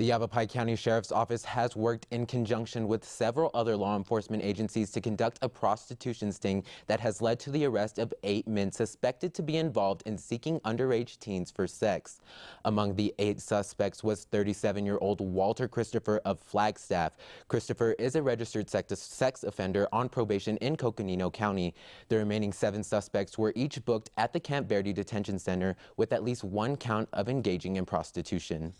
The Yavapai County Sheriff's Office has worked in conjunction with several other law enforcement agencies to conduct a prostitution sting that has led to the arrest of eight men suspected to be involved in seeking underage teens for sex. Among the eight suspects was 37-year-old Walter Christopher of Flagstaff. Christopher is a registered sex offender on probation in Coconino County. The remaining seven suspects were each booked at the Camp Verde Detention Center with at least one count of engaging in prostitution.